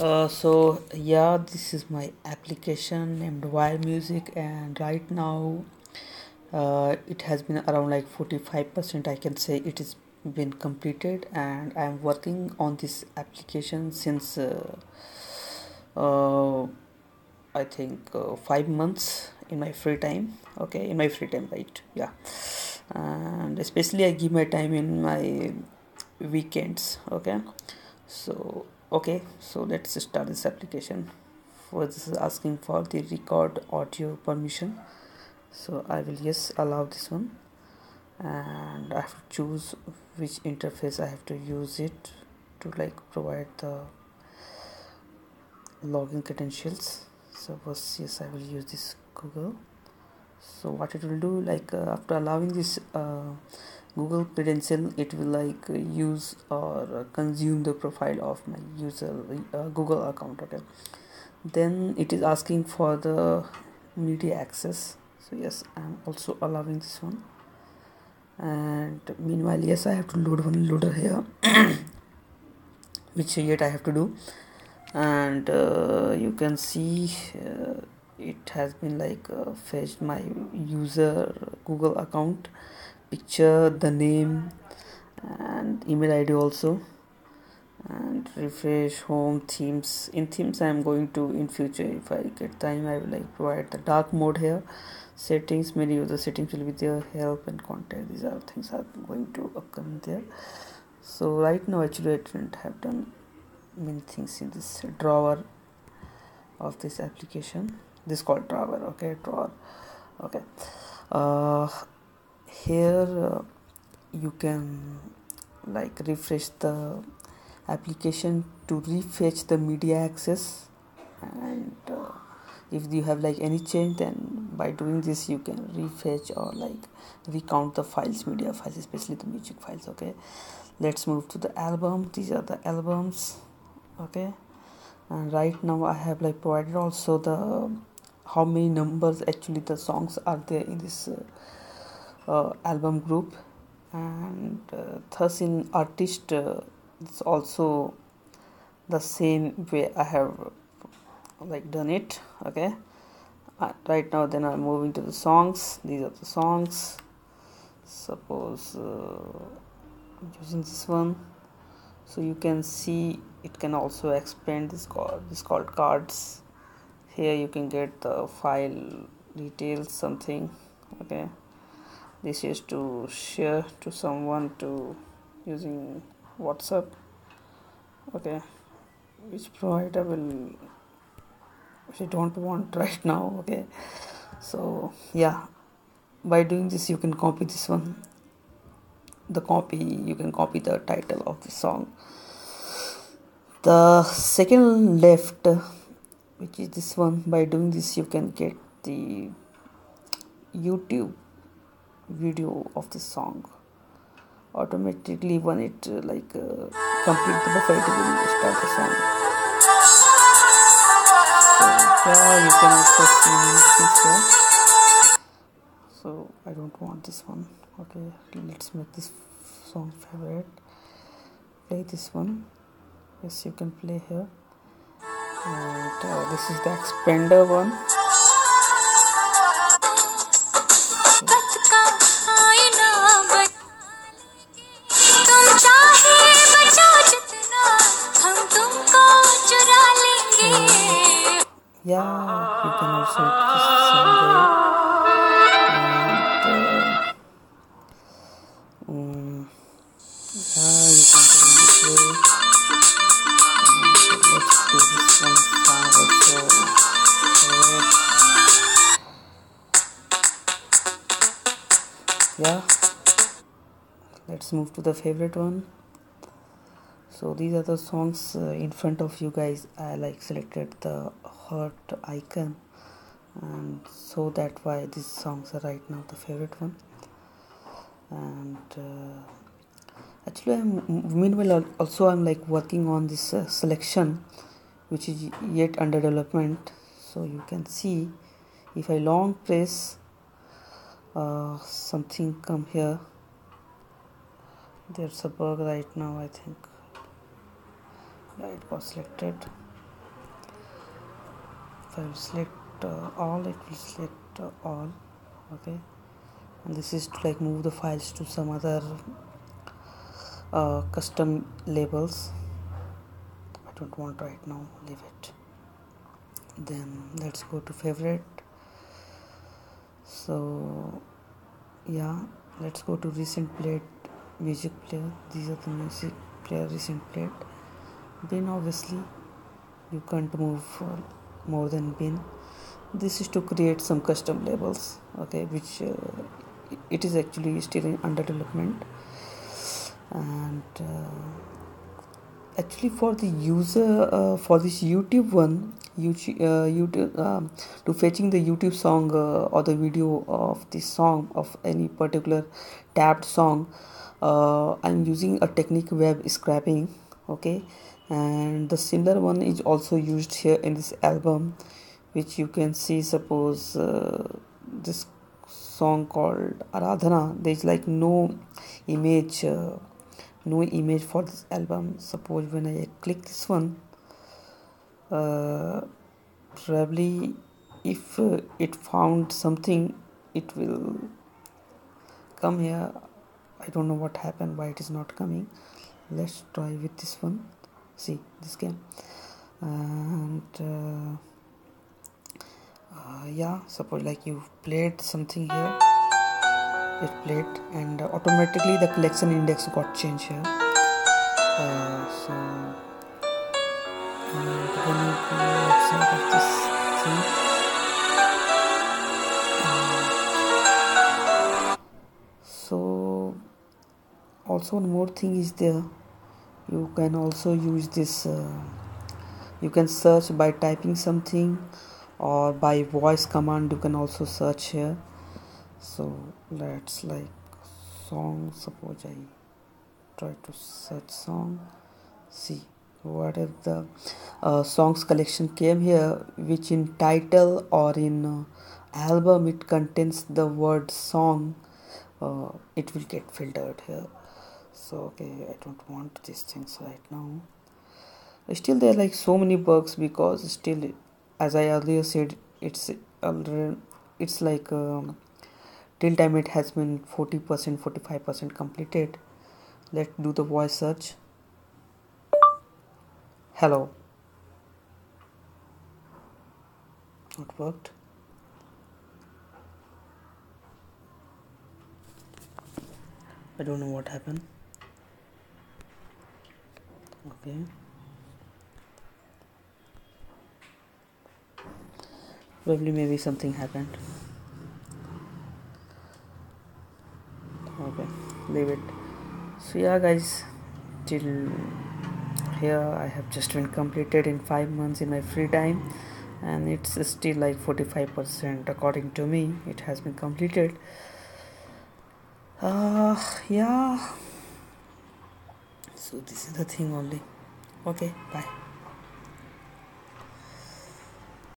uh, so yeah this is my application named wire music and right now uh, it has been around like 45 percent i can say it has been completed and i'm working on this application since uh, uh, i think uh, five months in my free time okay in my free time right yeah. And especially i give my time in my weekends okay. So okay so let's start this application. For this is asking for the record audio permission. So i will yes allow this one. And i have to choose which interface i have to use it to like provide the login credentials. Suppose yes i will use this google. So what it will do like uh, after allowing this uh, google credential it will like use or consume the profile of my user uh, google account okay? Then it is asking for the media access. So yes i'm also allowing this one. And meanwhile yes i have to load one loader here which yet i have to do. And uh, you can see uh, it has been like uh, fetched my user google account picture the name and email id also. And refresh home themes. In themes i am going to in future if i get time i will like provide the dark mode here. Settings many of the settings will be there. Help and contact these are things are going to occur there. So right now actually i didn't have done many things in this drawer of this application. This called drawer okay drawer. Okay. Uh here uh, you can like refresh the application to refetch the media access. And uh, if you have like any change then by doing this you can refetch or like recount the files media files especially the music files okay? Let's move to the album. These are the albums okay? And right now i have like provided also the how many numbers actually the songs are there in this uh, uh, album group. And uh, thus in artist uh, it's also the same way I have like done it okay? Uh, right now then I'm moving to the songs. These are the songs. Suppose uh, using this one. So you can see it can also expand this called this called cards. Here you can get the file details something okay this is to share to someone to using whatsapp. Okay. Which provider will which I don't want right now okay. So yeah. By doing this you can copy this one. The copy you can copy the title of the song. The second left which is this one. By doing this you can get the youtube video of the song. Automatically when it uh, like uh, complete the buffer it will start the song. So yeah you can also here so i don't want this one. Okay let's make this song favorite. Play this one. Yes you can play here. And uh, this is the expander one yeah you can also just someday and uh, um, yeah you can do it. This way and let's do this one song also yeah let's move to the favorite one so these are the songs uh, in front of you guys. I like selected the heart icon and so that why these songs are right now the favorite one. And uh, actually i'm meanwhile also i'm like working on this uh, selection which is yet under development. So you can see if i long press uh, something come here. There's a bug right now i think yeah it got selected. If I select uh, all it will select uh, all okay? And this is to like move the files to some other uh, custom labels. I don't want right now leave it. Then let's go to favorite. So yeah let's go to recent played music player. These are the music player recent played then obviously you can't move more than bin. This is to create some custom labels okay which uh, it is actually still in under development. And uh, actually for the user uh, for this youtube one YouTube, uh, YouTube um, to fetching the YouTube song uh, or the video of this song of any particular tabbed song uh, I'm using a technique web scraping okay and the similar one is also used here in this album which you can see suppose uh, this song called Aradhana. There is like no image uh, no image for this album. Suppose when I click this one uh, probably if uh, it found something it will come here. I don't know what happened why it is not coming. Let's try with this one see this game. And uh, uh, yeah suppose like you played something here. It played and automatically the collection index got changed here. Uh, so when you outside of this thing. Uh, so also one more thing is there you can also use this uh, you can search by typing something or by voice command you can also search here. So let's like song suppose I try to search song see what if the uh, songs collection came here which in title or in uh, album it contains the word song uh, it will get filtered here so okay I don't want these things right now. Still there are like so many bugs because still as I earlier said it's it's like um, till time it has been 40% 45% completed. Let's do the voice search. Hello. Not worked. I don't know what happened okay. Probably maybe something happened. Okay leave it. So yeah guys till here I have just been completed in five months in my free time and it's still like 45% according to me it has been completed. Uh yeah so this is the thing only. Okay bye